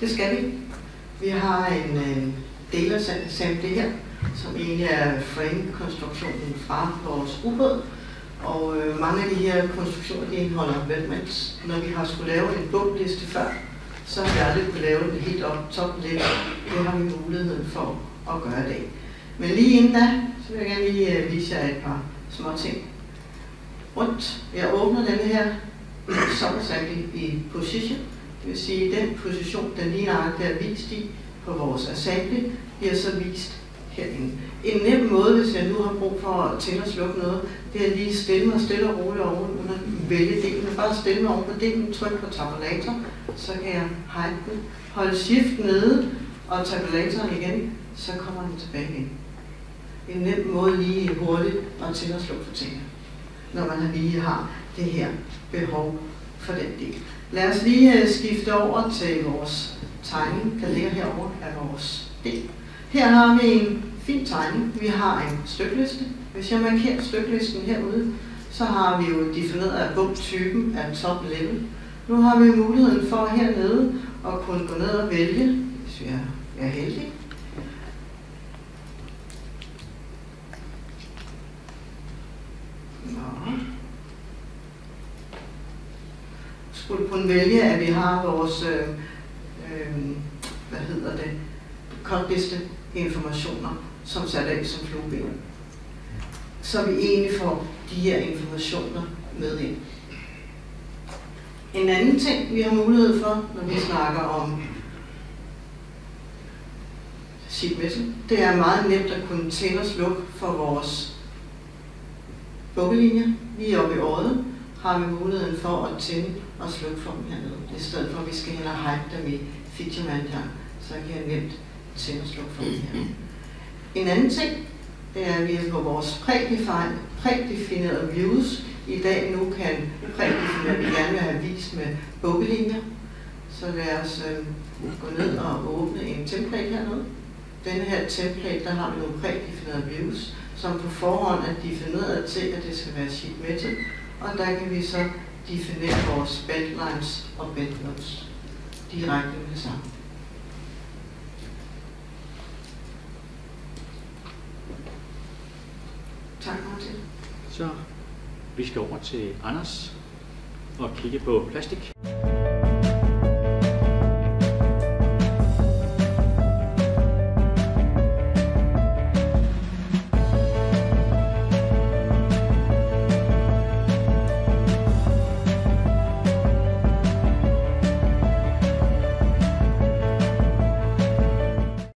Det skal vi. Vi har en øh, delersample her, som egentlig er frame-konstruktionen fra vores ubåd. Og øh, mange af de her konstruktioner, de indeholder velmænds. Når vi har skulle lave en bogliste før, så har vi aldrig kunne lave den helt op top lidt. Det har vi muligheden for at gøre i dag. Men lige inden da, så vil jeg gerne lige øh, vise jer et par små ting. Rundt. Jeg åbner denne her sommersample i position. Det vil sige, at den position, den lige nøjagtigt er vist i på vores assembly, bliver så vist herinde. En nem måde, hvis jeg nu har brug for at tænde og slukke noget, det er lige stille mig stille og roligt over, uden at vælge delen. Bare stille mig over på delen, tryk på tabulator, så kan jeg hide den. holde shift nede og tabulatoren igen, så kommer den tilbage igen. En nem måde lige hurtigt at tænde og slukke for tingene, når man lige har det her behov for den del. Lad os lige øh, skifte over til vores tegning, der ligger herovre af vores del. Her har vi en fin tegning. Vi har en stykliste. Hvis jeg markerer styklisten herude, så har vi jo defineret af bogtypen af top level. Nu har vi muligheden for hernede at kunne gå ned og vælge, hvis vi er, er heldige. Nå. Skulle kunne vælge, at vi har vores, øh, øh, hvad hedder det, kortliste informationer, som sat af som flueben. Så vi egentlig får de her informationer med ind. En anden ting, vi har mulighed for, når vi snakker om sheet det er meget nemt at kunne tænde og slukke for vores bukkelinjer. Lige oppe i året har vi muligheden for at tænde og slukke for dem hernede. I stedet for, at vi skal hen og hype dem i feature så kan jeg nemt tænde og slukke for dem her. En anden ting, det er, at vi på vores prædefinerede views i dag nu kan prædefinere, at vi gerne vil have vist med bukkelinjer. Så lad os øh, gå ned og åbne en template hernede. Denne her template, der har vi nogle prædefinerede views, som på forhånd er defineret til, at det skal være sheet metal. Og der kan vi så definere vores bandlines og bednotes direkte med sammen. Tak, Martin. Så vi skal over til Anders og kigge på plastik.